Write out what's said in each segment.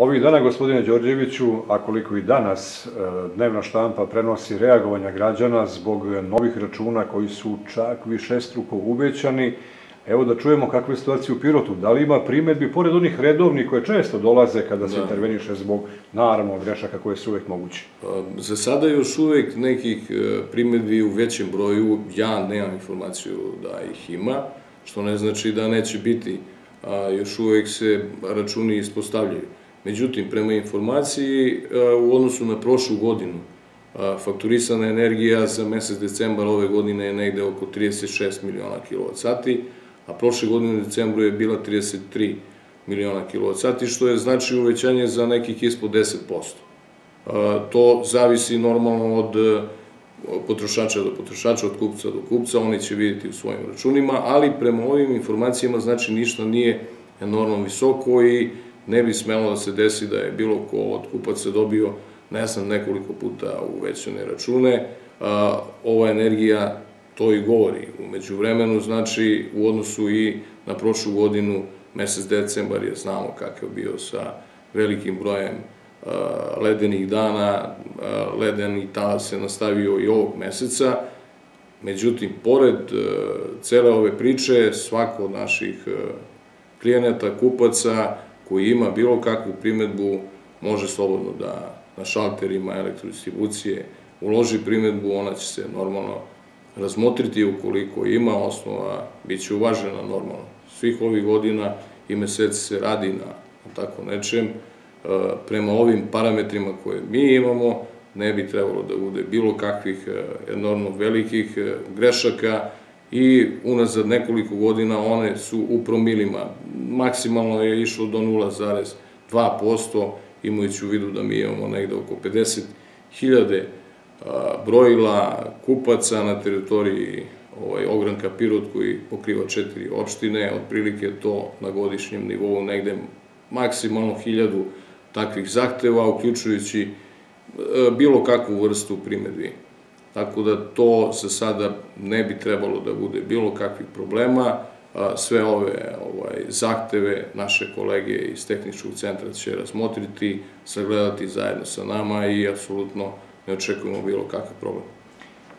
Ovih dana, gospodine Đorđeviću, a koliko i danas e, dnevna štampa prenosi reagovanja građana zbog novih računa koji su čak višestruko uvećani, Evo da čujemo kakve situacije u Pirotu. Da li ima primetbi, pored onih redovnih koje često dolaze kada se da. interveniše zbog, naravno, grešaka koje su uvek moguće? Pa, za sada još uvek nekih e, primetbi u većem broju, ja nemam informaciju da ih ima, što ne znači da neće biti, a još uvek se računi ispostavljaju. Međutim, prema informaciji, e, u odnosu na prošlu godinu, fakturisana energija za mesec decembar ove godine je negde oko 36 miliona kWh, a prošle godine u decembru je bila 33 miliona kWh, što je znači uvećanje za nekih ispod 10%. To zavisi normalno od potrošača do potrošača, od kupca do kupca, oni će vidjeti u svojim računima, ali prema ovim informacijama znači ništa nije enormno visoko i ne bi smelo da se desi da je bilo ko od kupaca dobio, ne znam, nekoliko puta uvećane račune. Ova energija to i govori. Umeđu vremenu, znači, u odnosu i na prošlu godinu, mesec decembar je znamo kakav bio sa velikim brojem ledenih dana, ledeni talas se nastavio i ovog meseca, međutim, pored cele ove priče, svako od naših klijenata, kupaca, koji ima bilo kakvu primetbu, može slobodno da na šalterima elektrodistribucije uloži primetbu, ona će se normalno razmotriti ukoliko ima osnova, bit će uvažena normalno. Svih ovih godina i meseci se radi na, tako nečem, e, prema ovim parametrima koje mi imamo, ne bi trebalo da bude bilo kakvih e, enormno velikih e, grešaka i unazad nekoliko godina one su u promilima. Maksimalno je išlo do 0,2%, imajući u vidu da mi imamo negde oko 50.000 brojila kupaca na teritoriji ovaj, ogranka Pirot koji pokriva četiri opštine, otprilike to na godišnjem nivou negde maksimalno hiljadu takvih zahteva, uključujući e, bilo kakvu vrstu primetbi. Tako da to za sada ne bi trebalo da bude bilo kakvih problema. Sve ove ovaj, zahteve naše kolege iz tehničkog centra će razmotriti, sagledati zajedno sa nama i apsolutno ne očekujemo bilo kakav problem.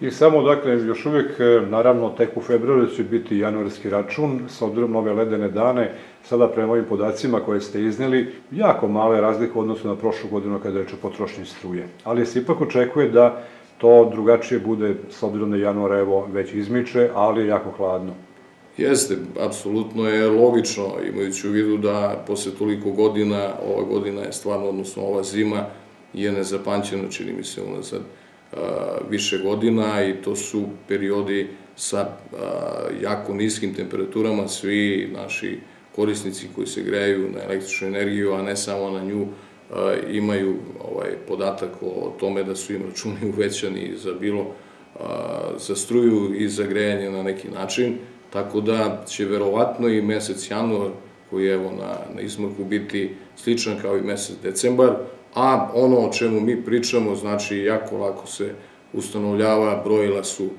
I samo, dakle, još uvijek, e, naravno, tek u februaru će biti januarski račun, sa obzirom nove ledene dane, sada prema ovim podacima koje ste izneli, jako male razlike u odnosu na prošlu godinu kada reče potrošnje struje. Ali se ipak očekuje da to drugačije bude, s obzirom da januar, evo, već izmiče, ali je jako hladno. Jeste, apsolutno je logično, imajući u vidu da posle toliko godina, ova godina je stvarno, odnosno ova zima, je nezapančeno, čini mi se, unazad više godina i to su periodi sa jako niskim temperaturama, svi naši korisnici koji se greju na električnu energiju, a ne samo na nju, imaju ovaj podatak o tome da su im računi uvećani za bilo za struju i za grejanje na neki način, tako da će verovatno i mesec januar, koji je evo na, na izmaku biti sličan kao i mesec decembar, a ono o čemu mi pričamo, znači jako lako se ustanovljava, brojila su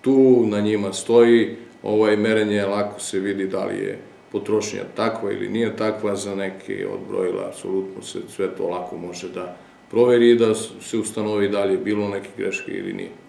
tu, na njima stoji, ovaj merenje lako se vidi da li je potrošnja takva ili nije takva, za neke od brojila apsolutno se sve to lako može da proveri i da se ustanovi da li je bilo neke greške ili nije.